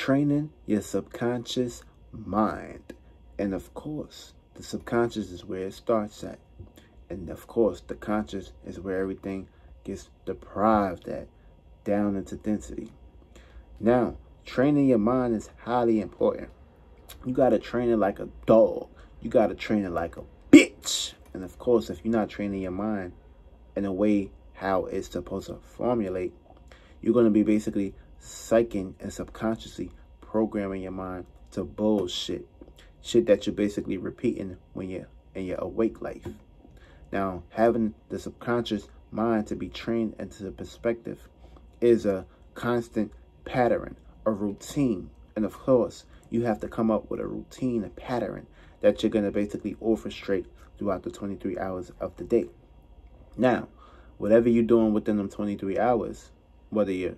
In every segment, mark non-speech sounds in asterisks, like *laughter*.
training your subconscious mind. And of course, the subconscious is where it starts at. And of course, the conscious is where everything gets deprived at, down into density. Now, training your mind is highly important. You got to train it like a dog. You got to train it like a bitch. And of course, if you're not training your mind in a way how it's supposed to formulate, you're going to be basically psyching and subconsciously programming your mind to bullshit. Shit that you're basically repeating when you're in your awake life. Now, having the subconscious mind to be trained into the perspective is a constant pattern, a routine. And of course, you have to come up with a routine, a pattern that you're going to basically orchestrate throughout the 23 hours of the day. Now, whatever you're doing within them 23 hours, whether you're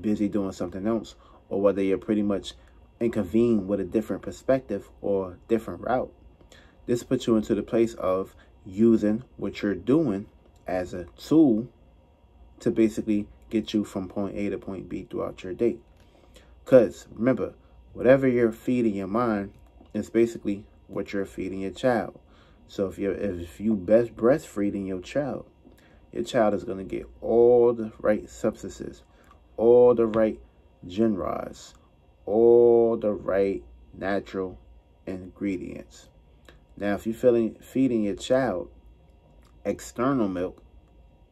busy doing something else or whether you're pretty much inconvened with a different perspective or different route, this puts you into the place of using what you're doing as a tool to basically get you from point A to point B throughout your day. Because remember, whatever you're feeding your mind is basically what you're feeding your child. So if you're if you best breastfeeding your child, your child is gonna get all the right substances, all the right genres, all the right natural ingredients. Now, if you're feeling feeding your child external milk,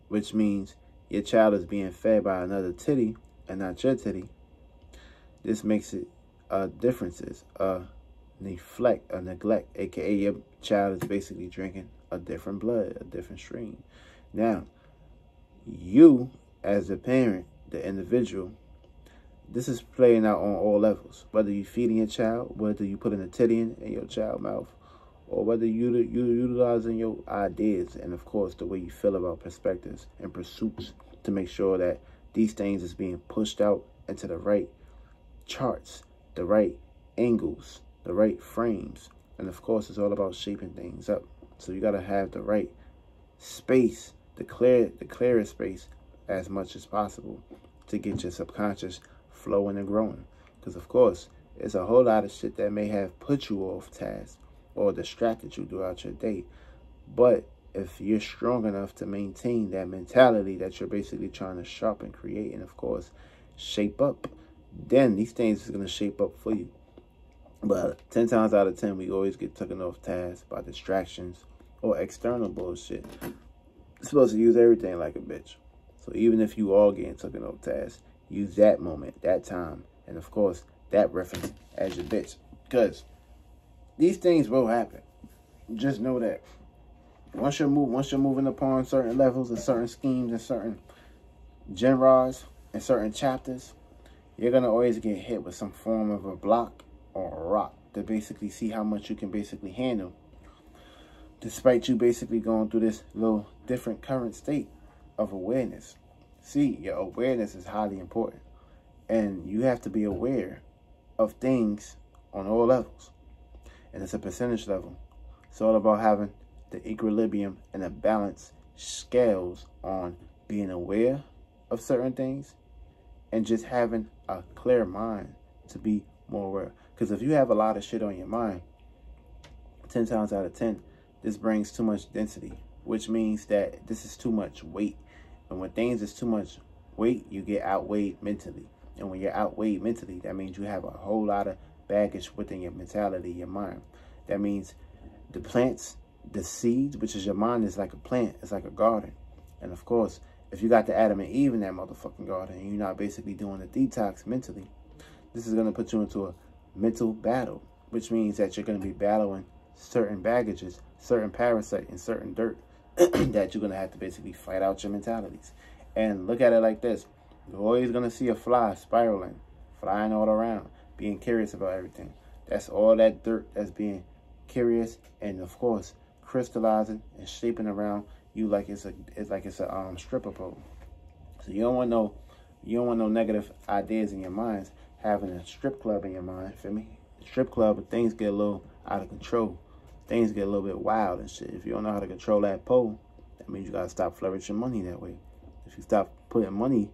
which means your child is being fed by another titty and not your titty, this makes it uh, differences, uh, neglect, a neglect, aka your child is basically drinking a different blood, a different stream. Now, you as a parent, the individual, this is playing out on all levels. Whether you're feeding your child, whether you putting a titty in, in your child's mouth, or whether you you utilizing your ideas and of course the way you feel about perspectives and pursuits to make sure that these things is being pushed out into the right charts, the right angles, the right frames. And of course, it's all about shaping things up. So you got to have the right space, the clear, the clearest space as much as possible to get your subconscious flowing and growing. Because of course, it's a whole lot of shit that may have put you off task or distracted you throughout your day. But if you're strong enough to maintain that mentality that you're basically trying to sharpen, create, and of course, shape up, then these things is going to shape up for you. But 10 times out of 10, we always get taken off task by distractions or external bullshit. You're supposed to use everything like a bitch. So even if you are getting taken off task, use that moment, that time, and of course, that reference as your bitch. Because these things will happen. Just know that once you're move, once you're moving upon certain levels and certain schemes and certain genres and certain chapters, you're gonna always get hit with some form of a block or a rock to basically see how much you can basically handle. Despite you basically going through this little different current state of awareness. See, your awareness is highly important. And you have to be aware of things on all levels and it's a percentage level. It's all about having the equilibrium and the balance scales on being aware of certain things and just having a clear mind to be more aware. Because if you have a lot of shit on your mind, 10 times out of 10, this brings too much density, which means that this is too much weight. And when things is too much weight, you get outweighed mentally. And when you're outweighed mentally, that means you have a whole lot of baggage within your mentality, your mind. That means the plants, the seeds, which is your mind, is like a plant. It's like a garden. And of course, if you got the Adam and Eve in that motherfucking garden and you're not basically doing a detox mentally, this is going to put you into a mental battle, which means that you're going to be battling certain baggages, certain parasite, and certain dirt *clears throat* that you're going to have to basically fight out your mentalities. And look at it like this. You're always going to see a fly spiraling, flying all around being curious about everything. That's all that dirt that's being curious and of course crystallizing and shaping around you like it's a it's like it's a um stripper pole. So you don't want no you don't want no negative ideas in your minds having a strip club in your mind, feel me? Strip club things get a little out of control. Things get a little bit wild and shit. If you don't know how to control that pole, that means you gotta stop flourishing money that way. If you stop putting money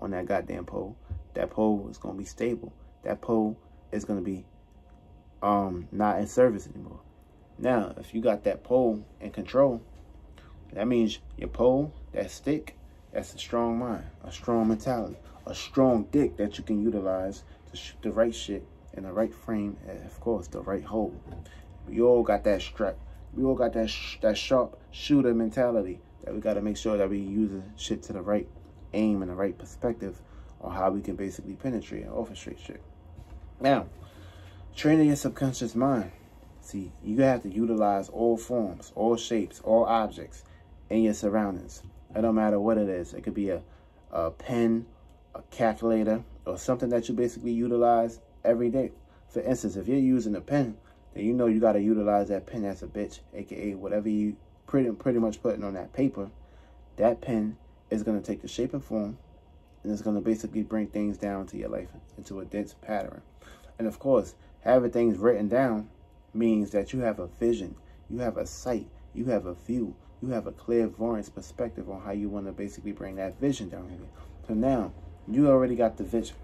on that goddamn pole, that pole is gonna be stable that pole is going to be um, not in service anymore. Now, if you got that pole in control, that means your pole, that stick, that's a strong mind, a strong mentality, a strong dick that you can utilize to shoot the right shit in the right frame, and of course, the right hole. We all got that strap. We all got that sh that sharp shooter mentality that we got to make sure that we using shit to the right aim and the right perspective on how we can basically penetrate and orchestrate shit. Now, training your subconscious mind. See, you have to utilize all forms, all shapes, all objects in your surroundings. It don't matter what it is. It could be a, a pen, a calculator, or something that you basically utilize every day. For instance, if you're using a pen, then you know you got to utilize that pen as a bitch, aka whatever you pretty pretty much putting on that paper. That pen is going to take the shape and form, and it's going to basically bring things down to your life into a dense pattern. And of course, having things written down means that you have a vision, you have a sight, you have a view, you have a clairvoyance perspective on how you want to basically bring that vision down here. So now, you already got the vision.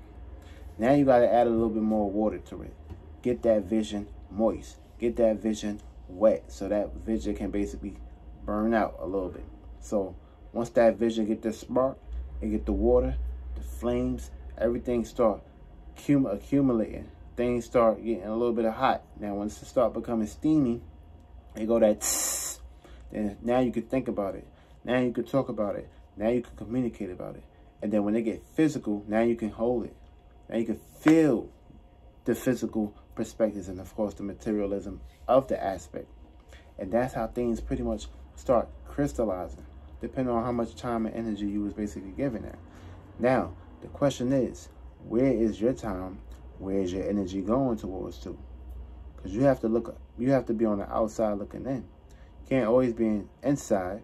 Now you got to add a little bit more water to it. Get that vision moist. Get that vision wet so that vision can basically burn out a little bit. So once that vision get the spark and get the water, the flames, everything start cum accumulating. Things start getting a little bit of hot. Now once it start becoming steamy, they go that tss, then now you can think about it. Now you can talk about it. Now you can communicate about it. And then when they get physical, now you can hold it. Now you can feel the physical perspectives and of course the materialism of the aspect. And that's how things pretty much start crystallizing, depending on how much time and energy you was basically giving it. Now, the question is, where is your time? Where is your energy going towards to? Because you have to look, you have to be on the outside looking in. You can't always be inside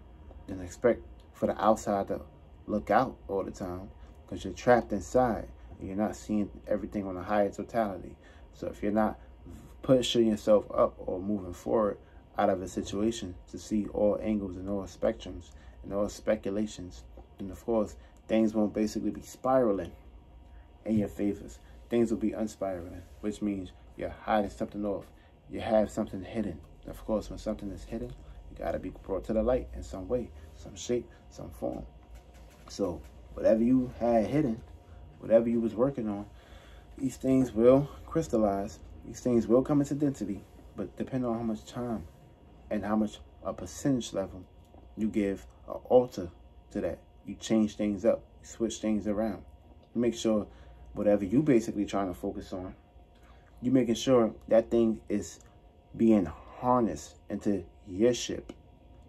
and expect for the outside to look out all the time because you're trapped inside and you're not seeing everything on a higher totality. So if you're not pushing yourself up or moving forward out of a situation to see all angles and all spectrums and all speculations, then of course things won't basically be spiraling in your favors. Things will be unspiraling, which means you're hiding something off. You have something hidden. Of course, when something is hidden, you gotta be brought to the light in some way, some shape, some form. So whatever you had hidden, whatever you was working on, these things will crystallize. These things will come into density, but depending on how much time and how much a percentage level you give an alter to that. You change things up, you switch things around. You make sure whatever you basically trying to focus on, you're making sure that thing is being harnessed into your ship,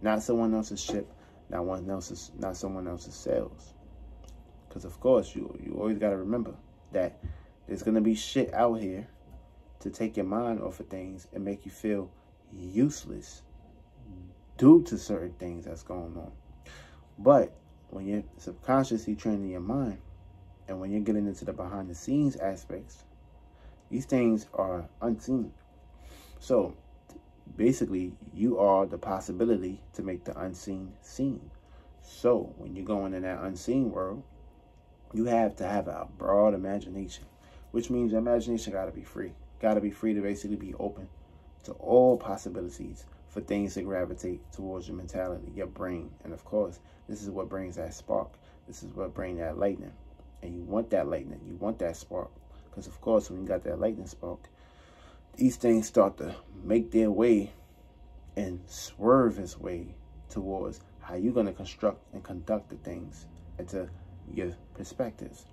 not someone else's ship, not one else's, not someone else's sales. Because of course, you you always got to remember that there's gonna be shit out here to take your mind off of things and make you feel useless due to certain things that's going on. But when you're subconsciously training your mind and when you're getting into the behind the scenes aspects, these things are unseen. So basically, you are the possibility to make the unseen seen. So when you're going in that unseen world, you have to have a broad imagination, which means your imagination got to be free. Got to be free to basically be open to all possibilities for things to gravitate towards your mentality, your brain. And of course, this is what brings that spark. This is what brings that lightning. And you want that lightning. You want that spark. Because of course, when you got that lightning spark, these things start to make their way and swerve its way towards how you're going to construct and conduct the things into your perspectives.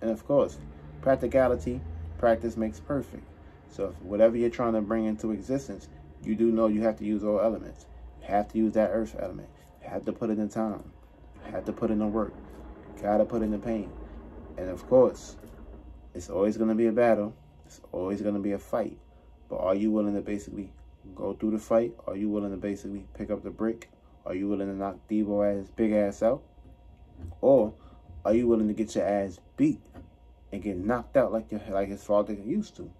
And of course, practicality, practice makes perfect. So whatever you're trying to bring into existence, you do know you have to use all elements. You have to use that earth element. You have to put in time. You have to put in the work. You gotta put in the pain. And of course, it's always gonna be a battle. It's always gonna be a fight. But are you willing to basically go through the fight? Are you willing to basically pick up the brick? Are you willing to knock Deebo ass big ass out? Or are you willing to get your ass beat and get knocked out like your like his father used to?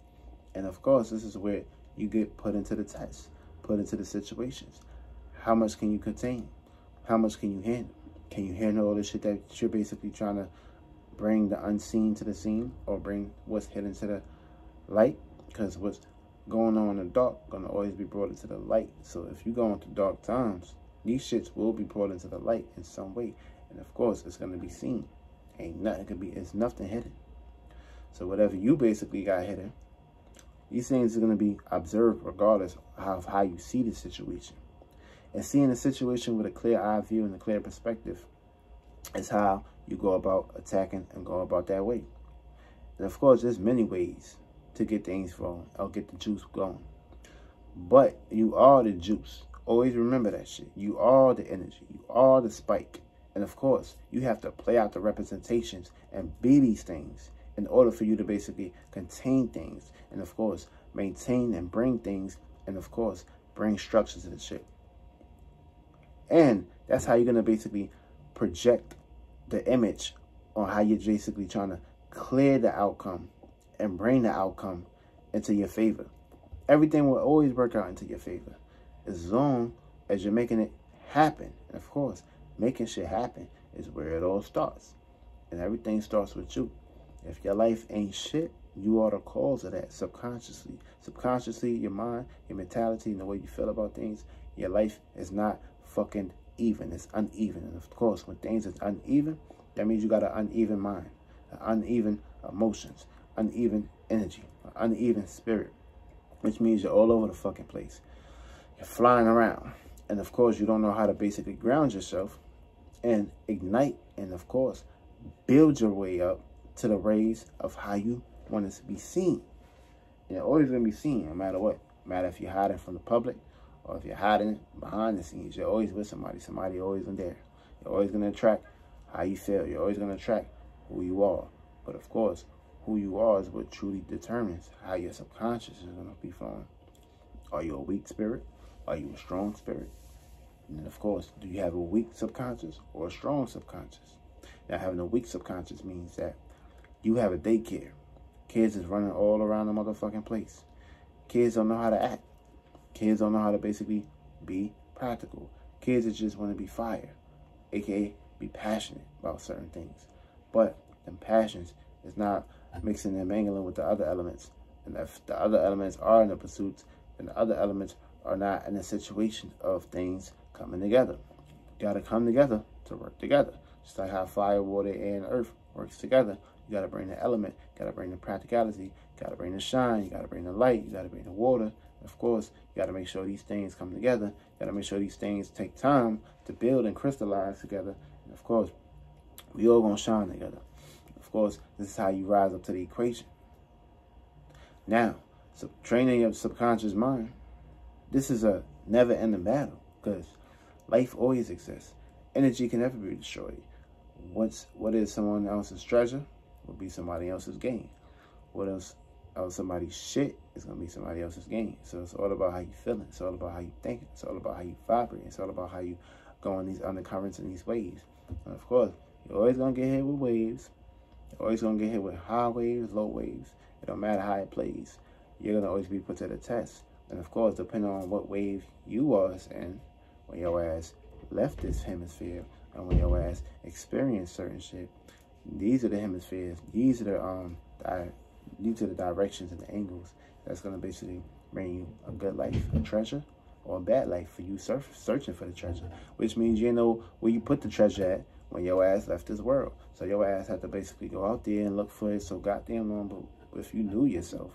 And of course, this is where you get put into the test, put into the situations. How much can you contain? How much can you handle? Can you handle all the shit that you're basically trying to bring the unseen to the scene or bring what's hidden to the light because what's going on in the dark gonna always be brought into the light. So if you go into dark times, these shits will be brought into the light in some way. And of course, it's gonna be seen. Ain't nothing could be. It's nothing hidden. So whatever you basically got hidden, these things are gonna be observed regardless of how you see the situation. And seeing the situation with a clear eye view and a clear perspective is how you go about attacking and go about that way. And of course, there's many ways to get things flowing or get the juice going. But you are the juice. Always remember that shit. You are the energy. You are the spike. And of course, you have to play out the representations and be these things in order for you to basically contain things. And of course, maintain and bring things. And of course, bring structure to the shit. And that's how you're going to basically project the image on how you're basically trying to clear the outcome and bring the outcome into your favor. Everything will always work out into your favor as long as you're making it happen. And of course, making shit happen is where it all starts. And everything starts with you. If your life ain't shit, you are the cause of that subconsciously. Subconsciously, your mind, your mentality, and the way you feel about things, your life is not fucking even. It's uneven. And of course, when things is uneven, that means you got an uneven mind, uneven emotions, uneven energy, uneven spirit, which means you're all over the fucking place. You're flying around. And of course, you don't know how to basically ground yourself and ignite and, of course, build your way up to the rays of how you want it to be seen. You're always going to be seen no matter what. No matter if you're hiding from the public or if you're hiding behind the scenes. You're always with somebody. Somebody always in there. You're always going to attract how you feel. You're always going to attract who you are. But of course, who you are is what truly determines how your subconscious is going to be flowing. Are you a weak spirit? Are you a strong spirit? And then, of course, do you have a weak subconscious or a strong subconscious? Now, having a weak subconscious means that you have a daycare. Kids is running all around the motherfucking place. Kids don't know how to act. Kids don't know how to basically be practical. Kids just want to be fire, aka be passionate about certain things. But them passions is not mixing and mingling with the other elements. And if the other elements are in the pursuits, and the other elements are not in a situation of things coming together. You gotta come together to work together. Just like how fire, water, air, and earth works together. You gotta bring the element, you gotta bring the practicality, you gotta bring the shine, you gotta bring the light, you gotta bring the water. Of course, you gotta make sure these things come together. You gotta make sure these things take time to build and crystallize together. And of course, we all gonna shine together. Of course, this is how you rise up to the equation. Now, so training your subconscious mind, this is a never-ending battle because life always exists. Energy can never be destroyed. What's what is someone else's treasure will be somebody else's gain. What else else somebody's shit is gonna be somebody else's gain. So it's all about how you feeling. It's all about how you thinking. It's all about how you vibrate. It's all about how you go on these undercurrents and these waves. And of course, you're always gonna get hit with waves. You're always gonna get hit with high waves, low waves. It don't matter how it plays. You're gonna always be put to the test. And of course, depending on what wave you was in, when your ass left this hemisphere, and when your ass experienced certain shit, these are the hemispheres. These are the um, due to the directions and the angles that's gonna basically bring you a good life, a treasure, or a bad life for you surf, searching for the treasure. Which means you know where you put the treasure at when your ass left this world. So your ass had to basically go out there and look for it so goddamn long. But if you knew yourself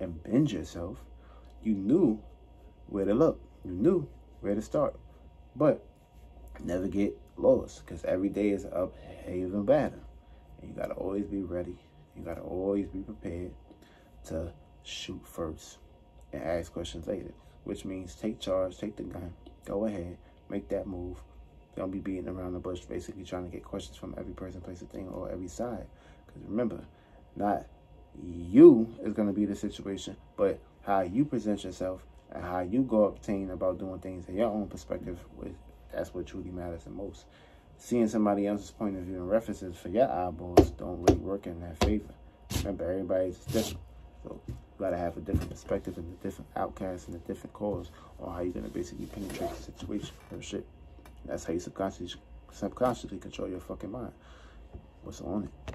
and bend yourself, you knew where to look. You knew where to start. But never get lost because every day is up even better. And you got to always be ready. You got to always be prepared to shoot first and ask questions later, which means take charge, take the gun, go ahead, make that move. Don't be beating around the bush, basically trying to get questions from every person, place, or thing, or every side. Because remember, not you is going to be the situation, but how you present yourself and how you go obtain about doing things in your own perspective, with that's what truly matters the most. Seeing somebody else's point of view and references for your eyeballs don't really work in that favor. Remember, everybody's different. So you gotta have a different perspective and a different outcast and a different cause on how you're gonna basically penetrate the situation or shit. That's how you subconsciously subconsciously control your fucking mind. What's on it?